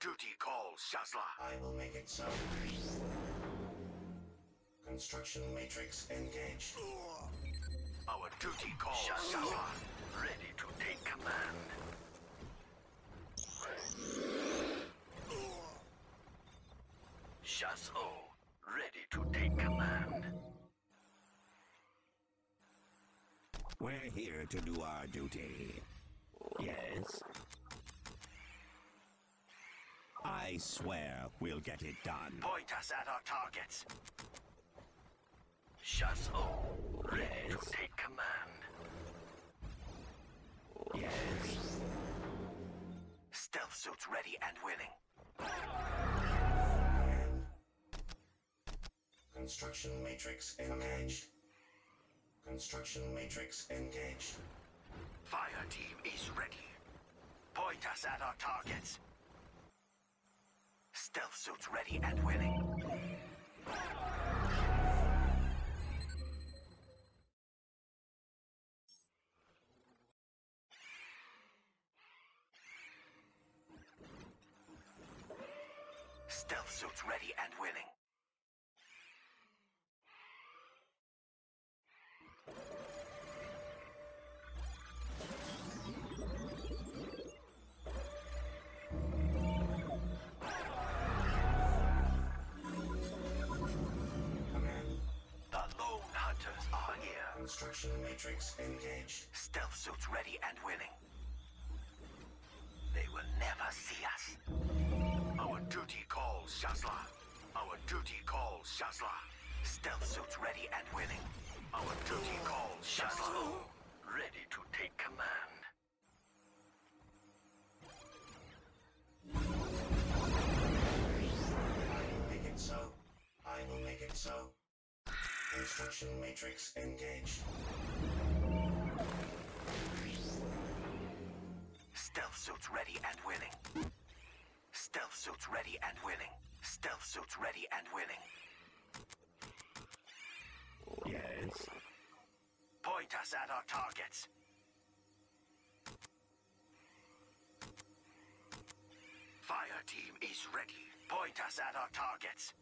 duty calls, Shas'la. I will make it so. Construction matrix engaged. Our duty calls, Shas'la. Ready to take command. Shas'O, ready to take command. We're here to do our duty. Yes? I swear we'll get it done. Point us at our targets. Shas'O, ready Yes. to take command. Yes? Stealth suits ready and willing. Construction matrix engaged. Construction matrix engaged. Fire team is ready. Point us at our targets. Stealth suits ready and willing. Matrix engaged. Stealth suits ready and willing. They will never see us. Our duty calls, Shas'la. Our duty calls, Shas'la. Stealth suits ready and willing. Our duty calls, Shas'la. Ready to take command. I will make it so. I will make it so. Construction matrix engaged. Suits ready and willing. Stealth suits ready and willing. Stealth suits ready and willing. Yes? Point us at our targets. Fire team is ready. Point us at our targets.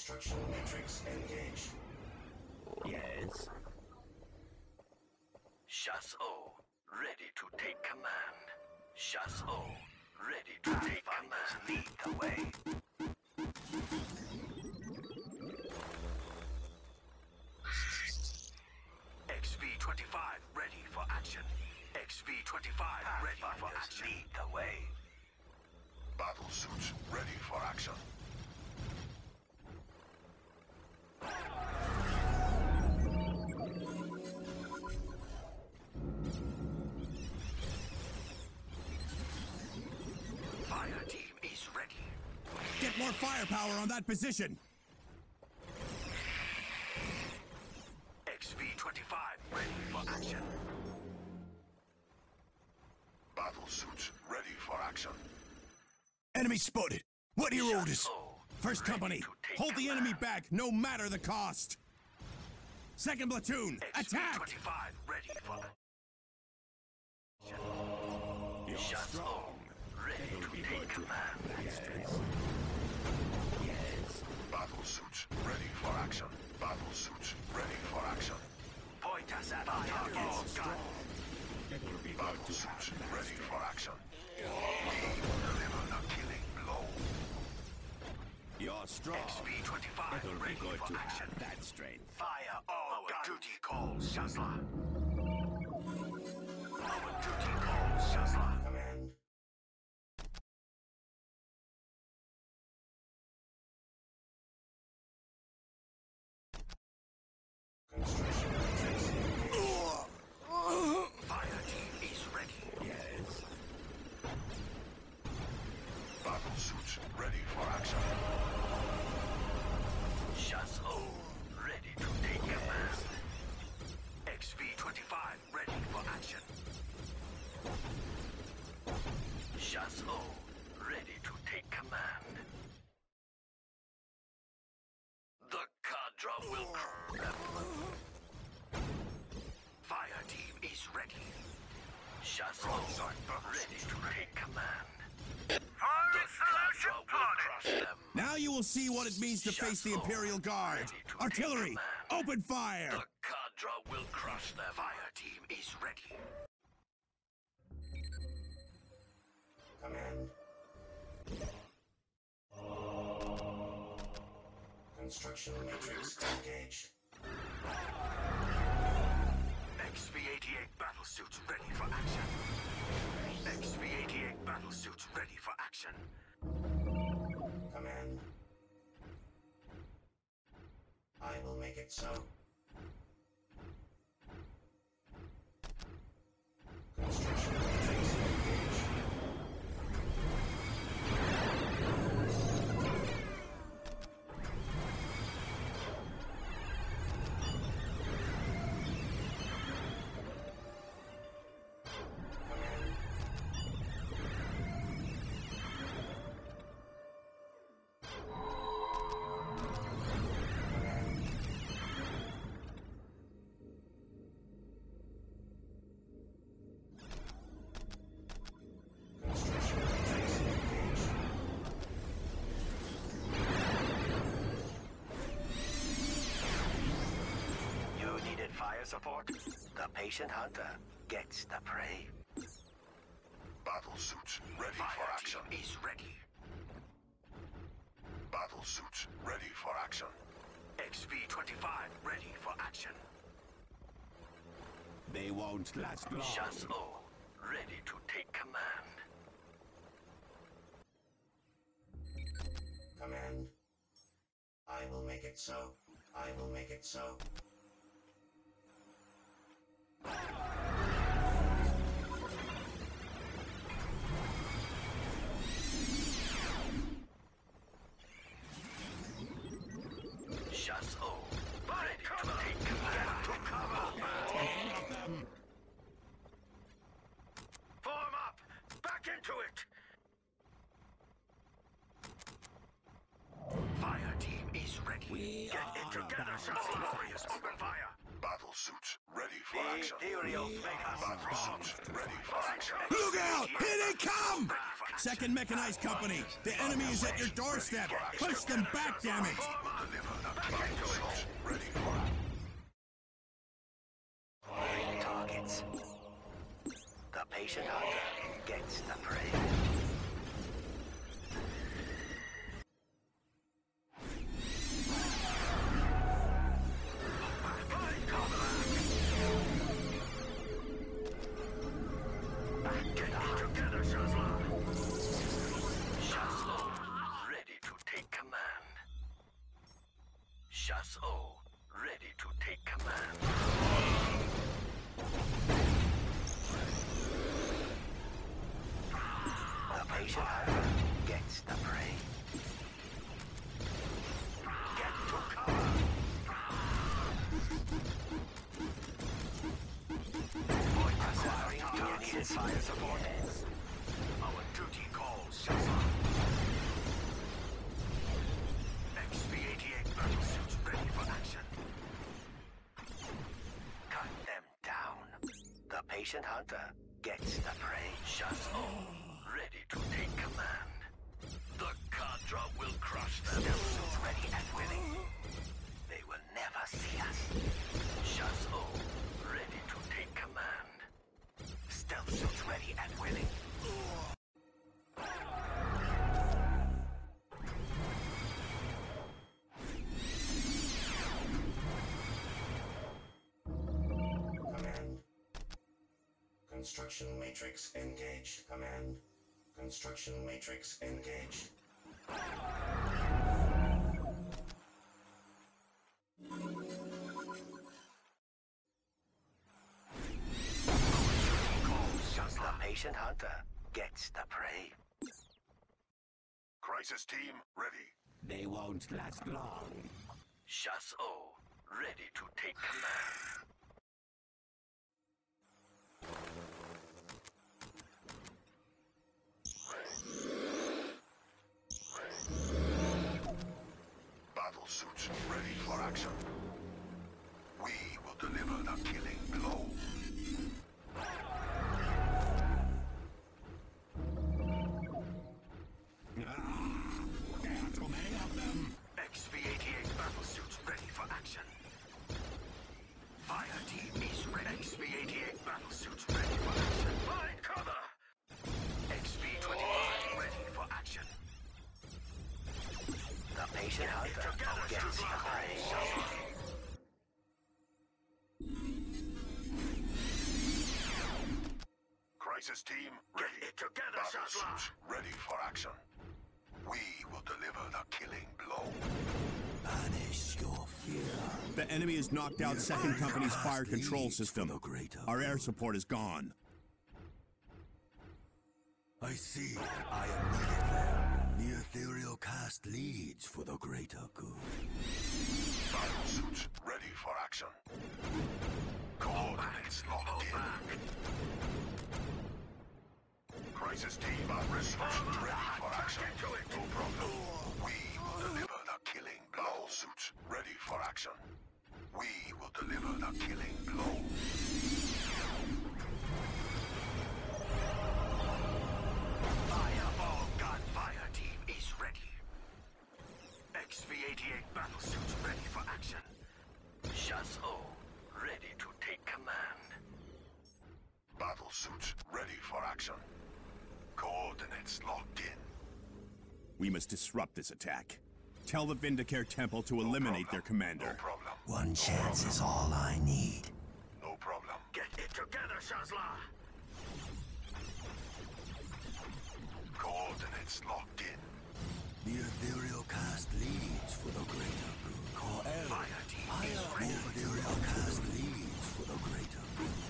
Construction matrix engaged. Yes? Shas-O, ready to take command. Shas-O, ready to take command. Lead the way. Get more firepower on that position! XV-25 ready for action. Battle suits ready for action. Enemy spotted! What are your orders? First company, to take hold the enemy back, no matter the cost! Second platoon, attack! XV-25 ready for You're strong. ready It'll to take good to command. Suits ready for action. Battle suits ready for action. Point us at our targets. Gun. It will be Battle good to suits have that ready for action. Deliver the killing blow. You're strong. XV-25 It'll be ready good for to action. have that strength. Fire all Our duty calls, Shas'la. Our duty calls, Shas'la. Kadra will crush. Fire team is ready. Shazlo ready to take command. Fire solution party! Now you will see what it means to face the Imperial Guard. Artillery, open fire! The Kadra will crush them. Fire team is ready. Construction matrix engaged. XV-88 battlesuits ready for action. XV-88 battlesuits ready for action. Command. I will make it so. Fire support? The patient hunter gets the prey. Battle suits ready Fire for action. team is ready. Battle suits ready for action. XV-25 ready for action. They won't last long. Shazlo ready to take command. Command. I will make it so. I will make it so. Get together, about Warriors. Open fire! Battle suits ready for The action. Imperial. Battle suits ready for action. Look out! Here they come! Second Mechanized Company, the enemy is at your doorstep. Push them back, damn it! Battle suits ready for Targets. The patient hunter gets the prey. Ready to take command. The patient gets the prey. Get to cover. Point acquiring needed fire support. Our patient hunter gets the prey. Shazlo, ready Construction matrix engaged. Command. Construction matrix engaged. The patient hunter gets the prey. Crisis team ready. They won't last long. Shazlo, ready to take command. The enemy has knocked out Second Company's fire control system. Our air support is gone. I see. I am needed there. The ethereal caste leads for the greater good. Battlesuits ready for action. Coordinates locked in. Crisis team at resources ready for action. No problem. We will deliver the killing blow. Battlesuits ready for action. We will deliver the killing blow. Fireball gunfire team is ready. XV-88 battlesuits ready for action. Shazzo ready to take command. Battlesuits ready for action. Coordinates locked in. We must disrupt this attack. Tell the Vindicare Temple to eliminate their No commander. problem. One chance is all I need. No problem. Get it together, Shas'la! Coordinates locked in. The ethereal caste leads for the greater good. Call Aaron. Fire team is The ready. ethereal caste leads for the greater good.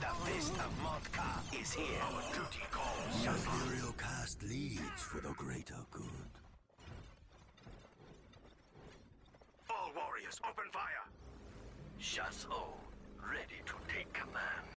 The fist of Mont'ka is here. Our duty calls, The Shas'la. ethereal caste leads for the greater good. All warriors, open fire! Shazzo ready to take command.